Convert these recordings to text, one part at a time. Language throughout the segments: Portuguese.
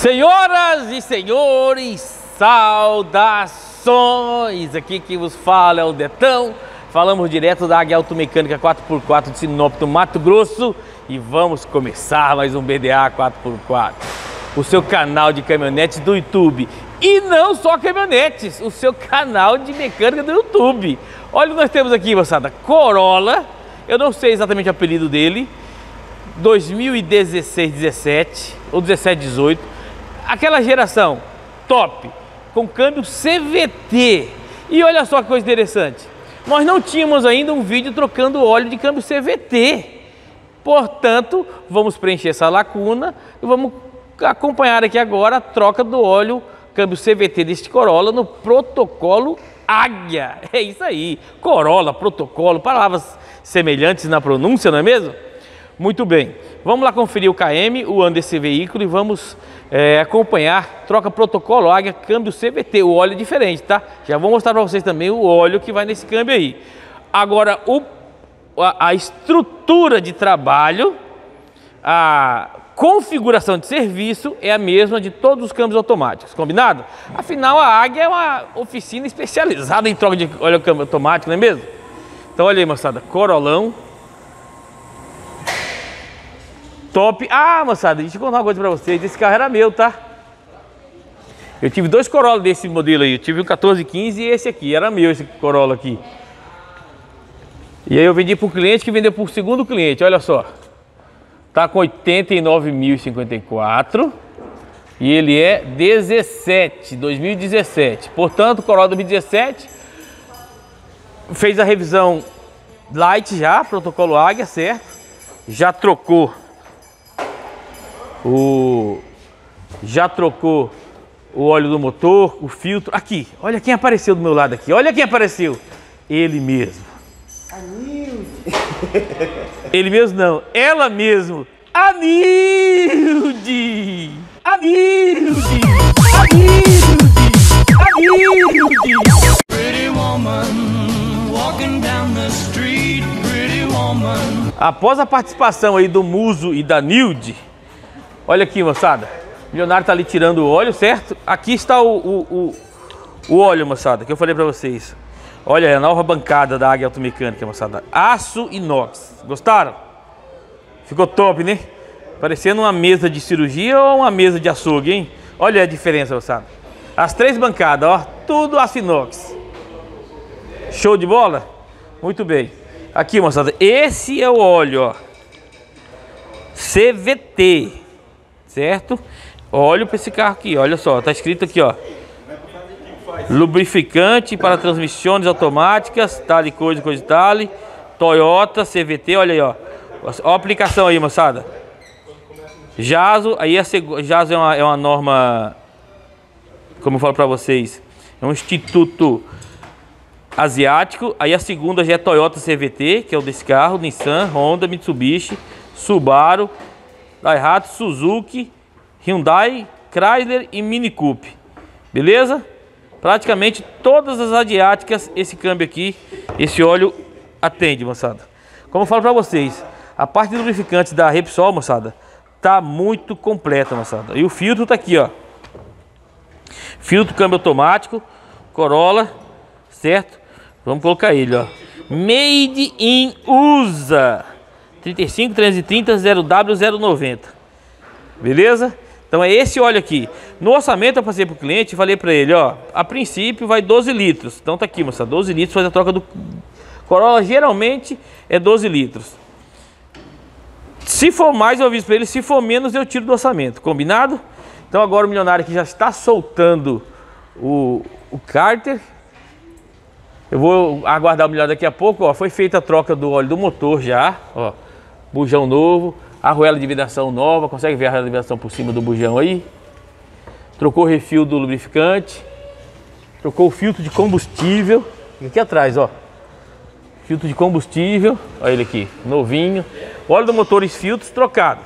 Senhoras e senhores, saudações! Aqui que vos fala é o Detão. Falamos direto da Águia Automecânica 4x4 de Sinop, do Mato Grosso. E vamos começar mais um BDA 4x4. O seu canal de caminhonetes do YouTube. E não só caminhonetes, o seu canal de mecânica do YouTube. Olha o que nós temos aqui, moçada. Corolla, eu não sei exatamente o apelido dele. 2016, 17 ou 17, 18 aquela geração top, com câmbio CVT. E olha só que coisa interessante, nós não tínhamos ainda um vídeo trocando óleo de câmbio CVT. Portanto, vamos preencher essa lacuna e vamos acompanhar aqui agora a troca do óleo câmbio CVT deste Corolla no protocolo Águia. É isso aí, Corolla, protocolo, palavras semelhantes na pronúncia, não é mesmo? Muito bem, vamos lá conferir o KM, o ano desse veículo e vamos é, acompanhar, troca protocolo Águia, câmbio CVT, o óleo é diferente, tá? Já vou mostrar para vocês também o óleo que vai nesse câmbio aí. Agora, o, a, a estrutura de trabalho, a configuração de serviço é a mesma de todos os câmbios automáticos, combinado? Afinal, a Águia é uma oficina especializada em troca de óleo câmbio automático, não é mesmo? Então, olha aí, moçada, Corolão, Top. Ah, moçada, deixa eu contar uma coisa pra vocês. Esse carro era meu, tá? Eu tive dois Corolla desse modelo aí. Eu tive um 1415 e esse aqui. Era meu esse Corolla aqui. E aí eu vendi pro cliente que vendeu pro segundo cliente. Olha só. Tá com 89.054. E ele é 17, 2017. Portanto, Corolla 2017 fez a revisão light já, protocolo Águia, certo? Já trocou o já trocou o óleo do motor, o filtro. Aqui, olha quem apareceu do meu lado aqui. Olha quem apareceu. Ele mesmo. Ele mesmo não, ela mesmo. Anilde! Anilde! Anilde! Anilde! Pretty woman, walking down the street, pretty woman. Após a participação aí do Muso e da Nilde, Olha aqui, moçada. O milionário tá ali tirando o óleo, certo? Aqui está o, o, o, o óleo, moçada, que eu falei para vocês. Olha, é a nova bancada da Águia Automecânica, moçada. Aço inox. Gostaram? Ficou top, né? Parecendo uma mesa de cirurgia ou uma mesa de açougue, hein? Olha a diferença, moçada. As três bancadas, ó, tudo aço inox. Show de bola? Muito bem. Aqui, moçada, esse é o óleo, ó. CVT certo? Olha para esse carro aqui, olha só, tá escrito aqui, ó. Lubrificante para transmissões automáticas, tal e coisa, coisa e tal. Toyota, CVT, olha aí, ó. Ó a aplicação aí, moçada. Jaso, aí a Jaso é uma, é uma norma, como eu falo para vocês, é um instituto asiático. Aí a segunda já é Toyota CVT, que é o desse carro, Nissan, Honda, Mitsubishi, Subaru, Daihatsu, Suzuki, Hyundai, Chrysler e Mini Coupe. Beleza? Praticamente todas as asiáticas esse câmbio aqui, esse óleo atende, moçada. Como eu falo para vocês, a parte de lubrificante da Repsol, moçada, tá muito completa, moçada. E o filtro tá aqui, ó. Filtro câmbio automático, Corolla, certo? Vamos colocar ele, ó. Made in USA. 35 330 0W090. Beleza? Então é esse óleo aqui. No orçamento eu passei para o cliente e falei para ele, ó, a princípio vai 12 litros. Então tá aqui, moça, 12 litros faz a troca do Corolla geralmente é 12 litros. Se for mais eu aviso para ele, se for menos eu tiro do orçamento, combinado? Então agora o milionário aqui já está soltando o, o cárter. Eu vou aguardar o milionário daqui a pouco, ó, foi feita a troca do óleo do motor já, ó bujão novo, arruela de vibração nova, consegue ver a arruela de vibração por cima do bujão aí? Trocou o refil do lubrificante, trocou o filtro de combustível, aqui atrás, ó. Filtro de combustível, olha ele aqui, novinho. Óleo do motor e filtros trocado.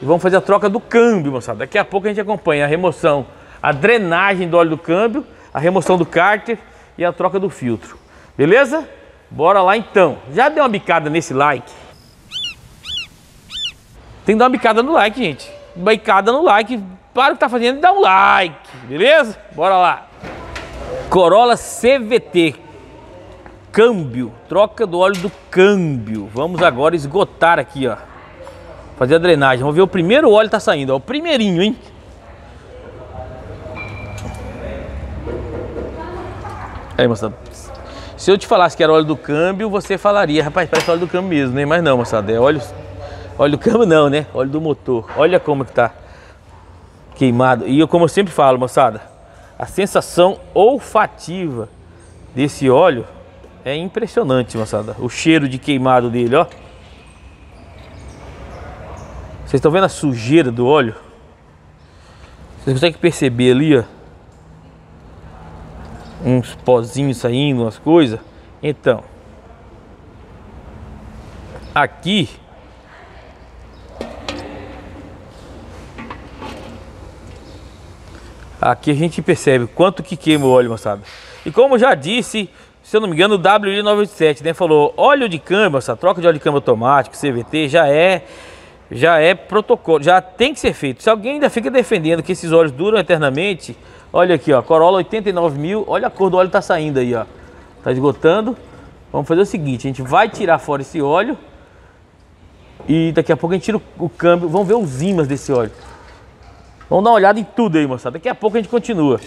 E vamos fazer a troca do câmbio, moçada. Daqui a pouco a gente acompanha a remoção, a drenagem do óleo do câmbio, a remoção do cárter e a troca do filtro. Beleza? Bora lá então. Já deu uma bicada nesse like? Tem que dar uma bicada no like, gente. Bicada no like. para o que tá fazendo e dá um like, beleza? Bora lá. Corolla CVT. Câmbio, troca do óleo do câmbio. Vamos agora esgotar aqui, ó. Fazer a drenagem. Vamos ver o primeiro óleo tá saindo, ó. O primeirinho, hein? Aí, moçada. Se eu te falasse que era óleo do câmbio, você falaria, rapaz, parece óleo do câmbio mesmo, né? Mas não, moçada, é óleo, óleo do câmbio não, né? Óleo do motor. Olha como que tá queimado. E eu, como eu sempre falo, moçada, a sensação olfativa desse óleo é impressionante, moçada. O cheiro de queimado dele, ó. Vocês estão vendo a sujeira do óleo? Vocês conseguem perceber ali, ó? Uns pozinhos saindo, umas coisas. Então, aqui Aqui a gente percebe quanto que queima o óleo, moçada. E como já disse, se eu não me engano, o WL97, né? Falou, óleo de câmbio, essa troca de óleo de câmbio automático, CVT, já é já é protocolo, já tem que ser feito. Se alguém ainda fica defendendo que esses óleos duram eternamente, olha aqui, ó, Corolla 89 mil, olha a cor do óleo tá saindo aí, ó. Tá esgotando. Vamos fazer o seguinte, a gente vai tirar fora esse óleo e daqui a pouco a gente tira o câmbio, vamos ver os ímãs desse óleo. Vamos dar uma olhada em tudo aí, moçada. Daqui a pouco a gente continua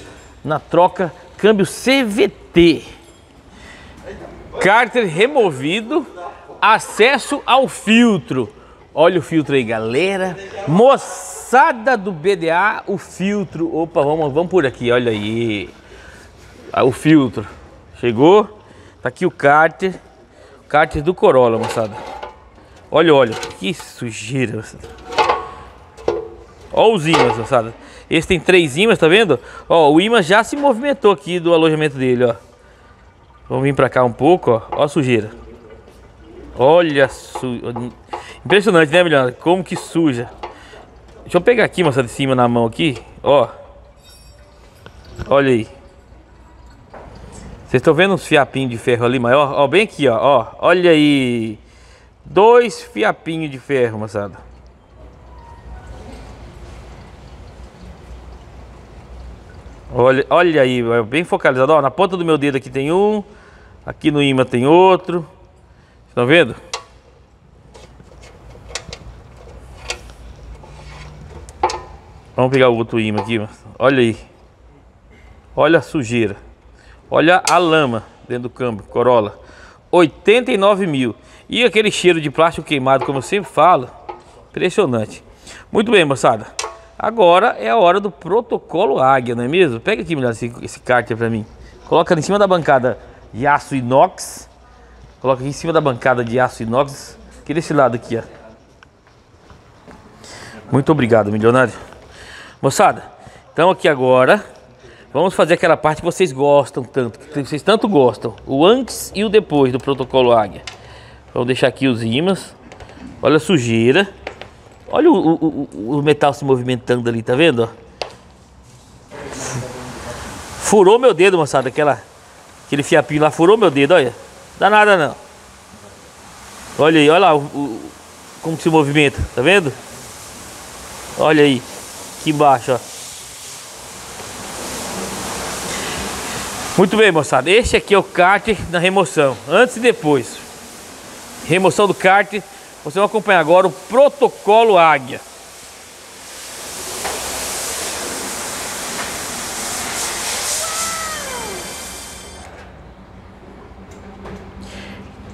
na troca câmbio CVT. Cárter removido, acesso ao filtro. Olha o filtro aí, galera. Moçada do BDA, o filtro. Opa, vamos, vamos por aqui, olha aí. Ah, o filtro. Chegou. Tá aqui o cárter. Cárter do Corolla, moçada. Olha, olha. Que sujeira, moçada. Olha os ímãs, moçada. Esse tem três ímãs, tá vendo? Ó, o ímã já se movimentou aqui do alojamento dele, ó. Vamos vir pra cá um pouco, ó. Ó a sujeira. Olha, su... impressionante, né, Milhão? Como que suja. Deixa eu pegar aqui, moça, de cima na mão aqui, ó. Olha aí. Vocês estão vendo uns fiapinhos de ferro ali maior? Ó, bem aqui, ó, ó. Olha aí. Dois fiapinhos de ferro, moçada. Olha, olha aí, bem focalizado. Ó, na ponta do meu dedo aqui tem um. Aqui no imã tem outro. Estão vendo? Vamos pegar o outro imã aqui. Olha aí. Olha a sujeira. Olha a lama dentro do câmbio, Corolla. 89 mil. E aquele cheiro de plástico queimado, como eu sempre falo. Impressionante. Muito bem, moçada. Agora é a hora do protocolo Águia, não é mesmo? Pega aqui, melhor, esse, esse cárter para mim. Coloca em cima da bancada de aço inox. Coloca aqui em cima da bancada de aço inox. Aqui desse lado aqui, ó. Muito obrigado, milionário. Moçada, então aqui agora vamos fazer aquela parte que vocês gostam tanto, que vocês tanto gostam. O antes e o depois do protocolo Águia. Vamos deixar aqui os ímãs. Olha a sujeira. Olha o, o, o, metal se movimentando ali, tá vendo? Furou meu dedo, moçada, aquela, aquele fiapinho lá, furou meu dedo, olha. Dá nada não. Olha aí, olha lá o, o, como se movimenta, tá vendo? Olha aí, aqui embaixo, ó. Muito bem, moçada. Este aqui é o cárter na remoção, antes e depois. Remoção do cárter você vai acompanhar agora o protocolo Águia.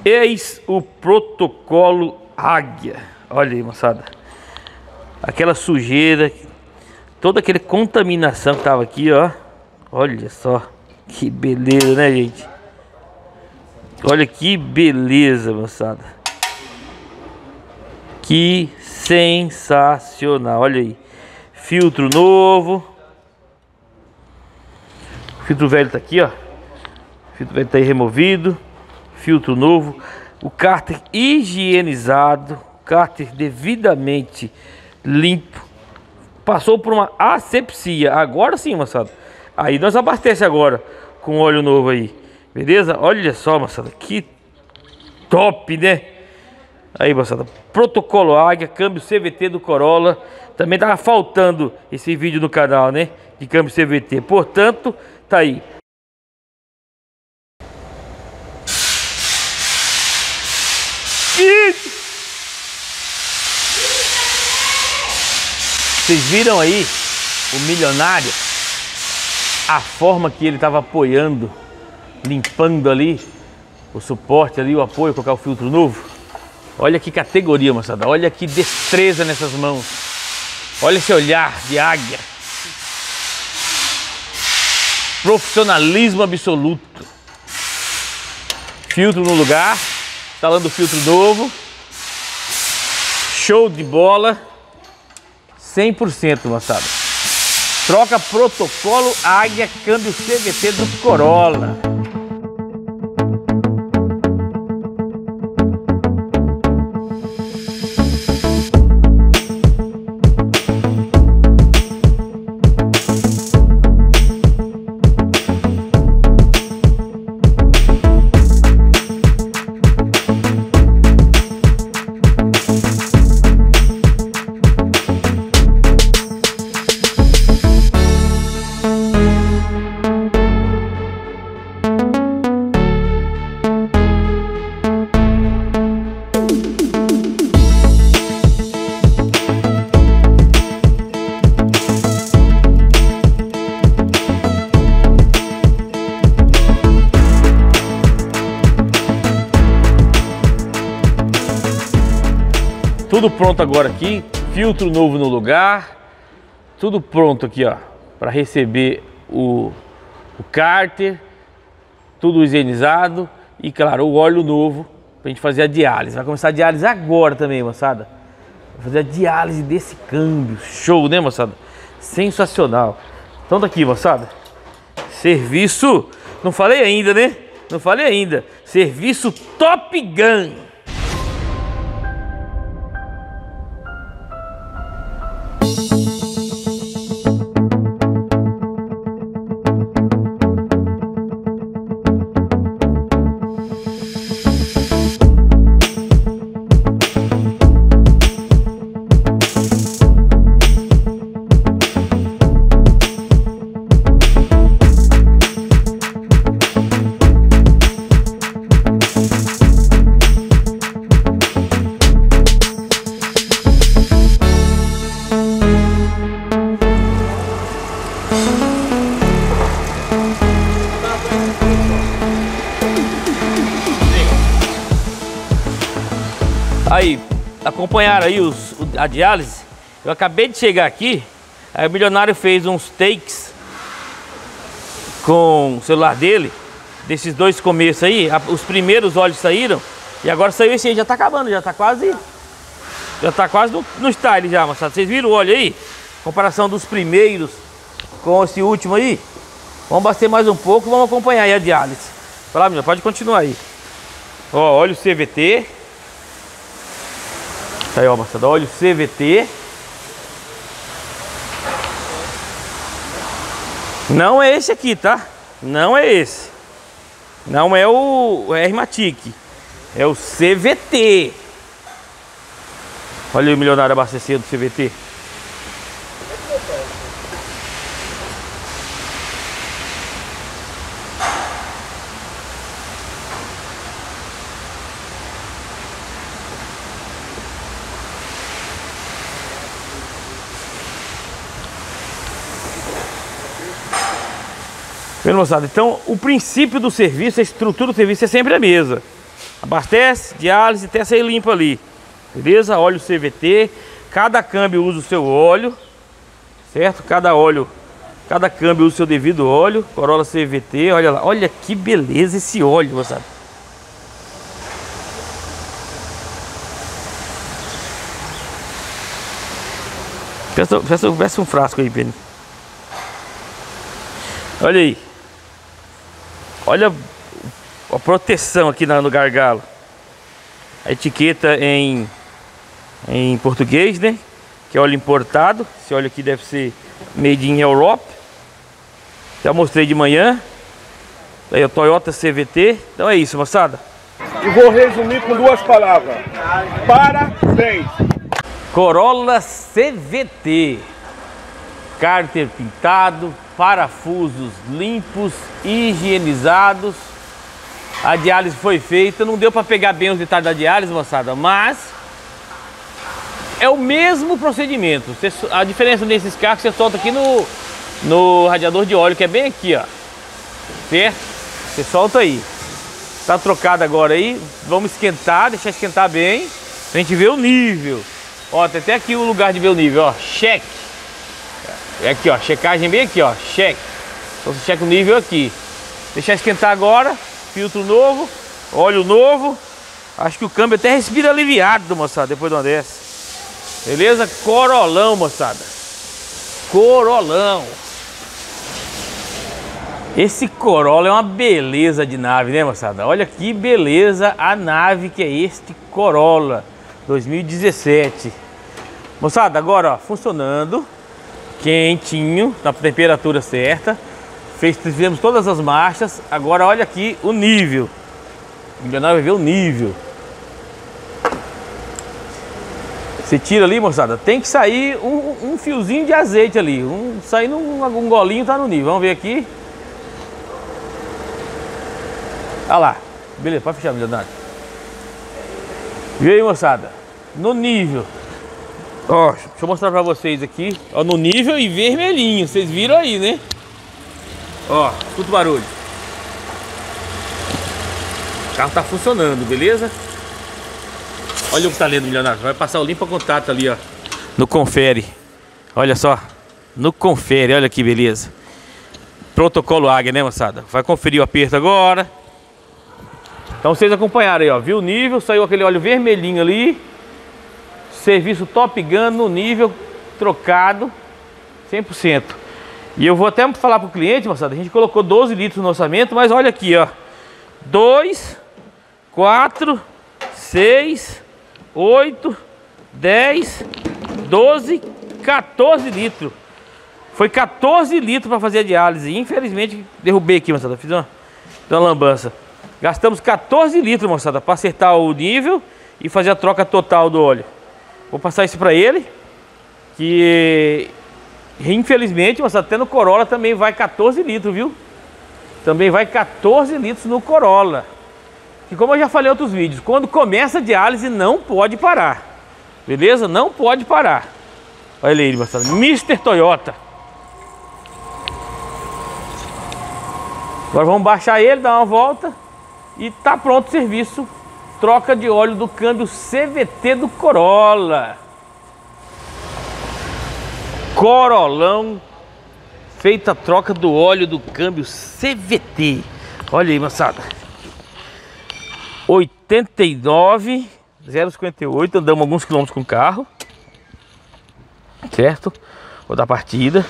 Eis o protocolo Águia. Olha aí, moçada. Aquela sujeira, toda aquela contaminação que tava aqui, ó. Olha só. Que beleza, né, gente? Olha que beleza, moçada. Que sensacional, olha aí. Filtro novo. O filtro velho tá aqui, ó. O filtro velho tá aí removido. Filtro novo. O cárter higienizado. Cárter devidamente limpo. Passou por uma asepsia. Agora sim, moçada. Aí nós abastece agora com óleo novo aí. Beleza? Olha só, moçada. Que top, né? Aí, moçada, protocolo Águia, câmbio CVT do Corolla. Também tava faltando esse vídeo no canal, né? De câmbio CVT. Portanto, tá aí. Vocês viram aí o milionário? A forma que ele estava apoiando, limpando ali o suporte ali, o apoio, colocar o filtro novo. Olha que categoria, moçada. Olha que destreza nessas mãos. Olha esse olhar de águia. Profissionalismo absoluto. Filtro no lugar. Instalando filtro novo. Show de bola. 100%, moçada. Troca protocolo Águia câmbio CVT do Corolla. Agora aqui, filtro novo no lugar, tudo pronto aqui, ó, para receber o, o cárter, tudo higienizado e, claro, o óleo novo para a gente fazer a diálise. Vai começar a diálise agora também, moçada. Vai fazer a diálise desse câmbio. Show, né, moçada? Sensacional. Então daqui, moçada. Serviço, não falei ainda, né? Não falei ainda. Serviço Top Gun. A diálise. Eu acabei de chegar aqui, aí o milionário fez uns takes com o celular dele, desses dois começos aí, os primeiros olhos saíram, e agora saiu esse aí, já tá acabando, já tá quase, já tá quase no, no style já, moçada. Vocês viram o óleo aí? Comparação dos primeiros com esse último aí. Vamos bater mais um pouco, vamos acompanhar aí a diálise. Lá, menina, pode continuar aí. Ó, óleo CVT, Tá aí, ó, moçada, óleo CVT. Não é esse aqui, tá? Não é esse. Não é o Hermatic. É o CVT. Olha aí o milionário abastecido do CVT. Moçada? Então, o princípio do serviço, a estrutura do serviço é sempre a mesma. Abastece, diálise, até sair limpo ali. Beleza? Óleo CVT. Cada câmbio usa o seu óleo. Certo? Cada óleo, cada câmbio usa o seu devido óleo. Corolla CVT, olha lá. Olha que beleza esse óleo, moçada. Peça, peça, peça um frasco aí, Penny. Olha aí. Olha a proteção aqui no gargalo. A etiqueta em, em português, né? Que é óleo importado. Esse óleo aqui deve ser made in Europe. Já mostrei de manhã. Aí o Toyota CVT. Então é isso, moçada. e vou resumir com duas palavras. Parabéns! Corolla CVT. Cárter pintado, parafusos limpos, higienizados. A diálise foi feita, não deu para pegar bem os detalhes da diálise, moçada, mas é o mesmo procedimento. a diferença desses carros você solta aqui no, no radiador de óleo, que é bem aqui, ó. Certo? Você solta aí. Tá trocado agora aí. Vamos esquentar, deixar esquentar bem. Pra gente ver o nível. Ó, tem até aqui o lugar de ver o nível, ó. Cheque. É aqui, ó. Checagem bem aqui, ó. Cheque. Então você checa o nível aqui. Deixar esquentar agora. Filtro novo. Óleo novo. Acho que o câmbio até respira aliviado, moçada, depois de uma dessa. Beleza? Corolão, moçada. Corolão. Esse Corolla é uma beleza de nave, né, moçada? Olha que beleza a nave que é este Corolla 2017. Moçada, agora, ó, funcionando, quentinho, na temperatura certa. Fez, fizemos todas as marchas. Agora, olha aqui o nível. O milionário vai ver o nível. Você tira ali, moçada, tem que sair um, um fiozinho de azeite ali. Um, saindo um, um golinho tá no nível. Vamos ver aqui. Olha lá. Beleza, pode fechar, milionário. E aí, moçada? No nível. Ó, deixa eu mostrar pra vocês aqui. Ó, no nível e vermelhinho. Vocês viram aí, né? Ó, escuta o barulho. O carro tá funcionando, beleza? Olha o que tá lendo, milionário. Vai passar o limpa contato ali, ó. No confere. Olha só. No confere, olha que beleza. Protocolo Águia, né, moçada? Vai conferir o aperto agora. Então vocês acompanharam aí, ó, viu o nível, saiu aquele óleo vermelhinho ali. Serviço Top Gun no nível trocado 100%. E eu vou até falar pro cliente, moçada, a gente colocou 12 litros no orçamento, mas olha aqui, ó. 2, 4, 6, 8, 10, 12, 14 litros. Foi 14 litros para fazer a diálise. Infelizmente, derrubei aqui, moçada. Fiz uma, uma lambança. Gastamos 14 litros, moçada, para acertar o nível e fazer a troca total do óleo. Vou passar isso para ele, que infelizmente, moçada, até no Corolla também vai 14 litros, viu? Também vai 14 litros no Corolla. E como eu já falei em outros vídeos, quando começa a diálise não pode parar. Beleza? Não pode parar. Olha ele, moçada. Mr. Toyota. Agora vamos baixar ele, dar uma volta. E tá pronto o serviço. Troca de óleo do câmbio CVT do Corolla. Corolão. Feita a troca do óleo do câmbio CVT. Olha aí, moçada. 89 058, andamos alguns quilômetros com o carro. Certo? Vou dar partida.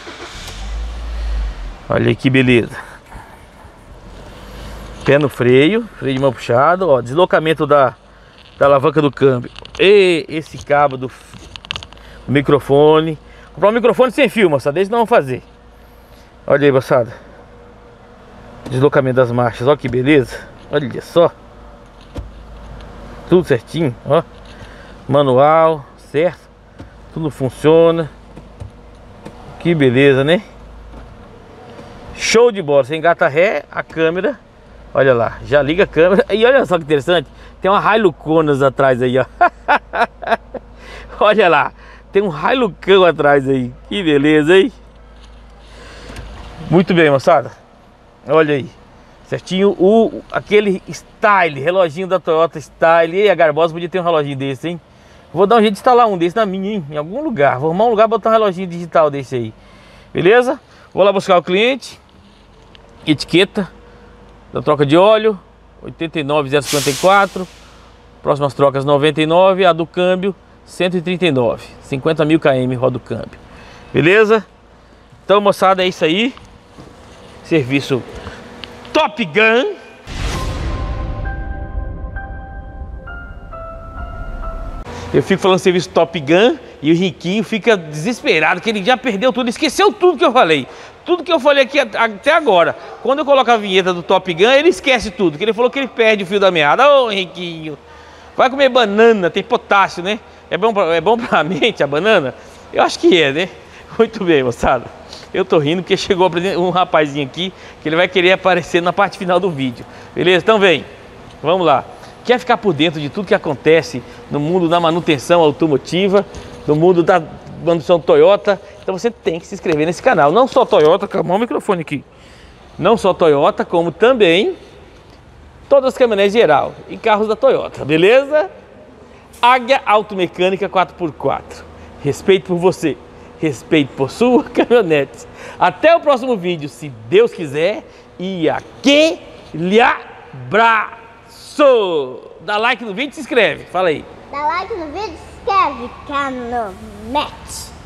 Olha aí que beleza. Pé no freio, freio de mão puxado, ó, deslocamento da, da alavanca do câmbio. E esse cabo do, do microfone. Comprar um microfone sem fio, moçada, eles não vão fazer. Olha aí, moçada. Deslocamento das marchas, olha que beleza. Olha só. Tudo certinho, ó. Manual, certo? Tudo funciona. Que beleza, né? Show de bola. Você engata ré, a câmera Olha lá, já liga a câmera. E olha só que interessante, tem uma Hiluconas atrás aí, ó. olha lá, tem um Hilucão atrás aí. Que beleza, hein? Muito bem, moçada. Olha aí. Certinho, o, aquele Style, reloginho da Toyota Style. E a Garbosa podia ter um reloginho desse, hein? Vou dar um jeito de instalar um desse na minha, hein? Em algum lugar. Vou arrumar um lugar botar um reloginho digital desse aí. Beleza? Vou lá buscar o cliente. Etiqueta da troca de óleo, 89,054. Próximas trocas 99, a do câmbio 139, 50 mil km roda o câmbio. Beleza? Então, moçada, é isso aí. Serviço Top Gun. Eu fico falando serviço Top Gun e o Riquinho fica desesperado, que ele já perdeu tudo, esqueceu tudo que eu falei. tudo que eu falei aqui até agora. Quando eu coloco a vinheta do Top Gun, ele esquece tudo, que ele falou que ele perde o fio da meada. Ô, Henriquinho, vai comer banana, tem potássio, né? É bom, pra, é bom pra mente a banana? Eu acho que é, né? Muito bem, moçada. Eu tô rindo porque chegou um rapazinho aqui que ele vai querer aparecer na parte final do vídeo. Beleza? Então vem. Vamos lá. Quer ficar por dentro de tudo que acontece no mundo da manutenção automotiva, no mundo da manutenção Toyota? Então você tem que se inscrever nesse canal. Não só Toyota, calma o microfone aqui. Não só Toyota, como também todas as caminhonetes geral e carros da Toyota, beleza? Águia Automecânica 4x4. Respeito por você respeito por sua caminhonete. Até o próximo vídeo, se Deus quiser. E aquele abraço! Dá like no vídeo e se inscreve. Fala aí. Dá like no vídeo e se inscreve, caminhonete.